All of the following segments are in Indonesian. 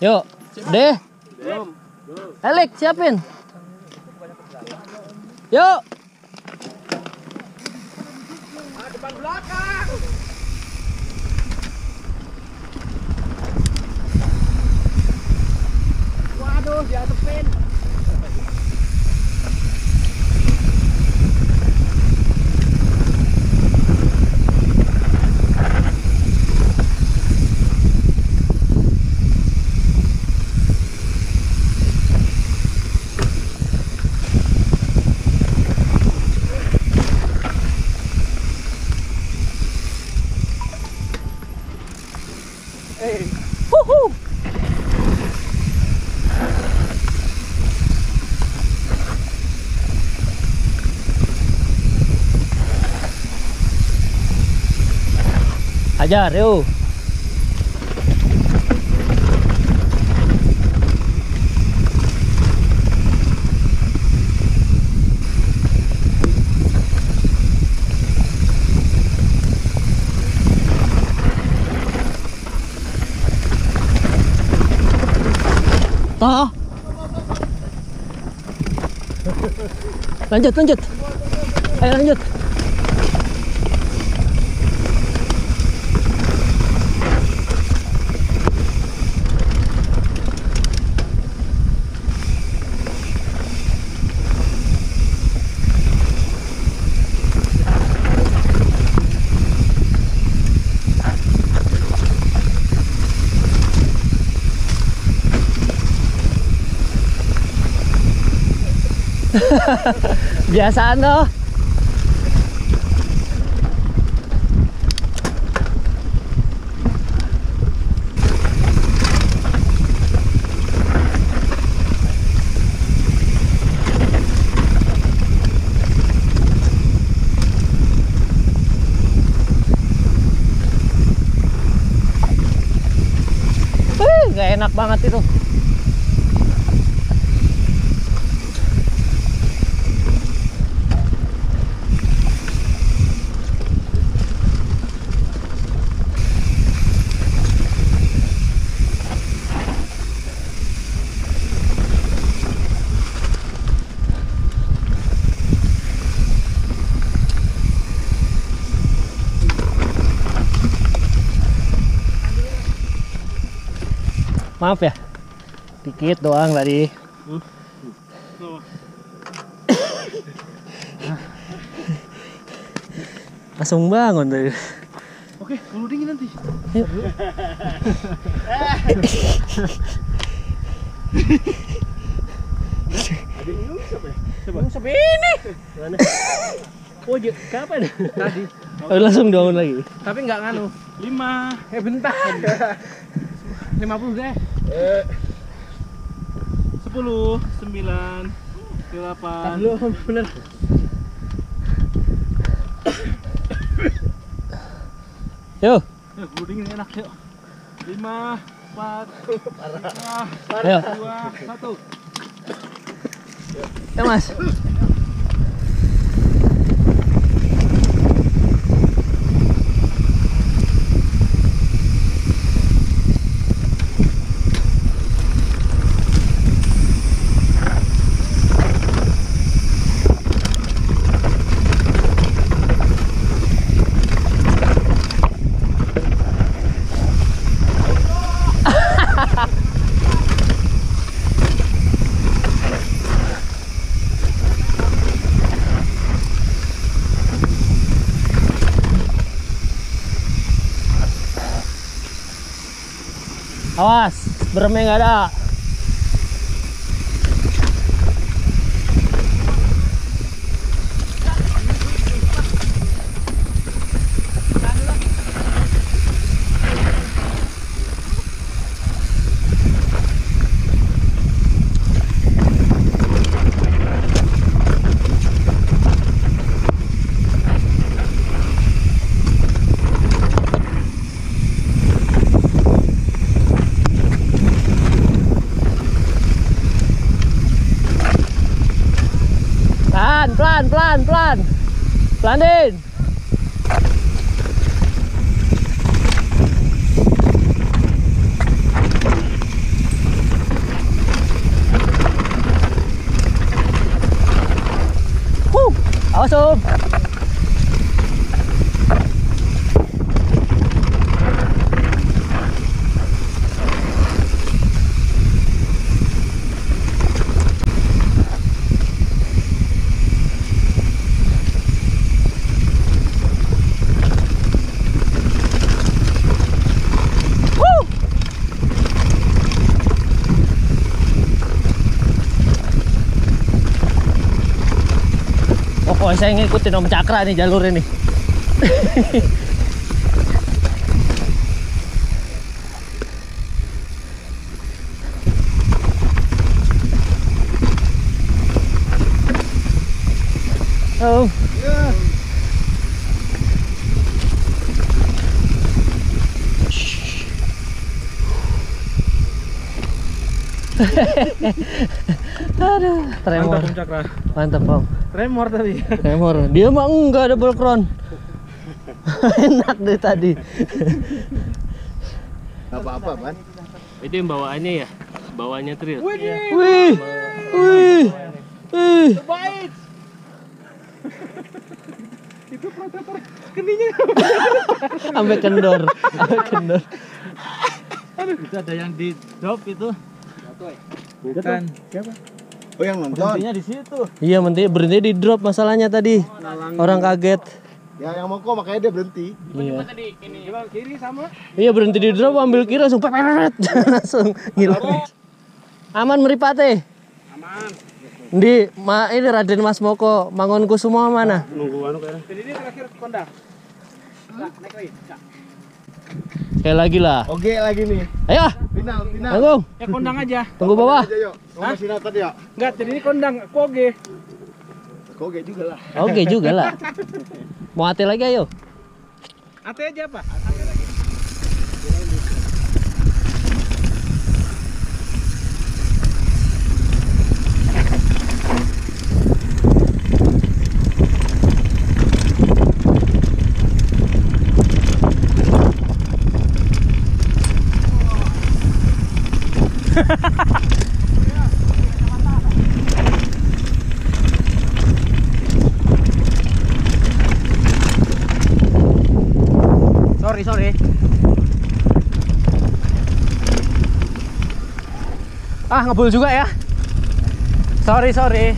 Yuk, deh. Elik, siapin. Yuk. Waduh, diatepin. Wuhu. मज़ा आ रहे हो 다 던졌 던졌 아 던졌 Biasaan. Wih, gak enak banget itu. Maaf ya. Dikit doang tadi. Langsung bangun tadi. Oke, kalau dingin nanti. Yuk. Ada siapa ya? Sampai ini. Mana? Oh, je, kapan? Tadi. Oh, langsung bangun lagi. Tapi nggak nganu. Lima. Eh bentar. Lima puluh deh. Sepuluh, sembilan, delapan. Belum bener. Dingin enak yuk. Lima, empat, Ayo. dua, satu. Ya, Mas. Awas, beremnya nggak ada. Pelan, pelan, pelan. Pelanin. Huh, awas saya ngikutin Om Cakra nih jalur ini. Oh. Aduh, tremor. Mantap Om Cakra. Mantap, Om. Tremor tadi. Tremor. Dia mah enggak ada balkron. Enak deh tadi. apa-apa man Itu yang bawaannya ya? Bawaannya trail. Wih, Wih. Wih. Wih. baik. Itu protektor kendinya. Sampai kendor. Sampai kendor. itu ada yang di drop itu Bukan. Siapa? Oh yang nonton Berhentinya di situ. Iya, berhenti berhenti di drop masalahnya tadi. Orang kaget. ya yang mau kok makanya dia berhenti Iya. Coba kiri sama. Iya berhenti di drop ambil kiri langsung peperet langsung ngilang. Aman meripate. Aman. Di ma ini Raden Mas Moko mangonku semua mana? Nunggu anu kayaknya. Jadi ini terakhir kondang. Nah, naik lagi. Nah. Sekali lagi lah. oke lagi nih Ayo, final final tunggu. Ya kondang aja. Tunggu bawah. aja yuk natat ya Enggak, jadi ini kondang. Aku oke. oke juga lah Oke juga lah. Mau hati lagi ayo. Ate aja apa? Sorry, sorry. Ah, ngebul juga ya. Sorry, sorry.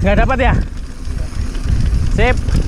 Nggak dapat ya? Sip.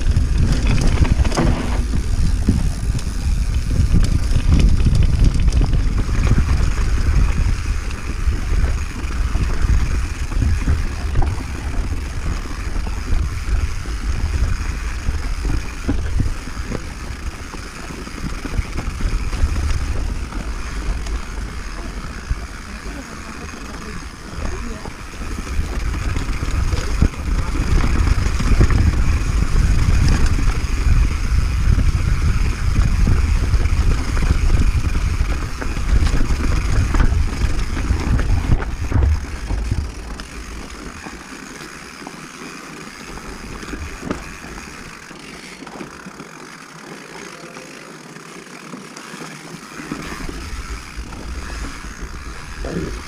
Amen.